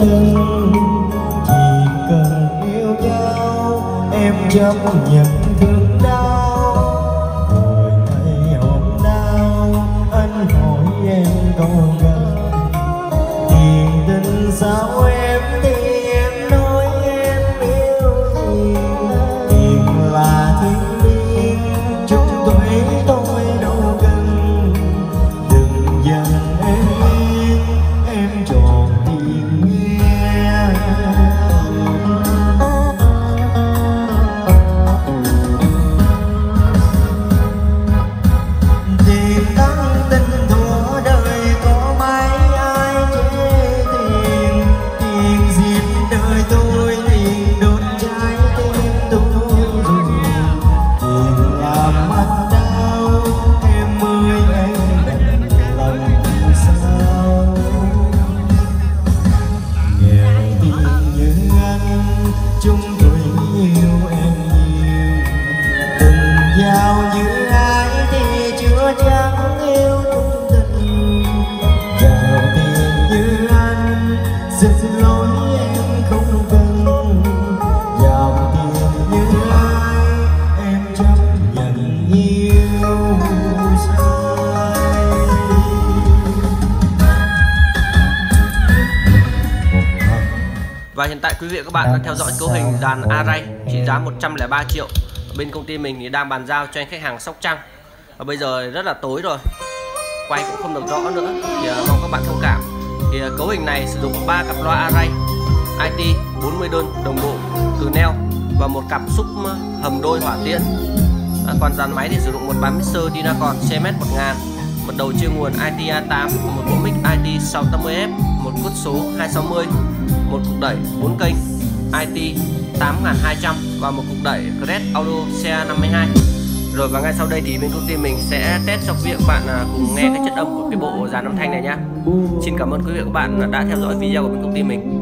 chân thì cần yêu nhau em chấp nhận. Và hiện tại quý vị và các bạn đang theo dõi cấu hình dàn Aray trị giá 103 triệu. Bên công ty mình thì đang bàn giao cho anh khách hàng Sóc Trăng. Và bây giờ rất là tối rồi. Quay cũng không được rõ nữa thì uh, mong các bạn thông cảm. Thì uh, cấu hình này sử dụng 3 cặp loa Aray IT 40 đơn đồng bộ từ neo và một cặp xúc hầm đôi hỏa tiễn. À, còn dàn máy thì sử dụng một bán mixer Dynacon CMS 1000 một đầu chia nguồn IT A8 một bộ mic IT 680F một cốt số 260 một cục đẩy 4 kênh IT 8200 và một cục đẩy Cred Audio CA52 rồi và ngay sau đây thì bên công ty mình sẽ test cho quý vị các bạn à, cùng nghe cái chất âm của cái bộ dàn âm thanh này nhé Xin cảm ơn quý vị và các bạn đã theo dõi video của bên công ty mình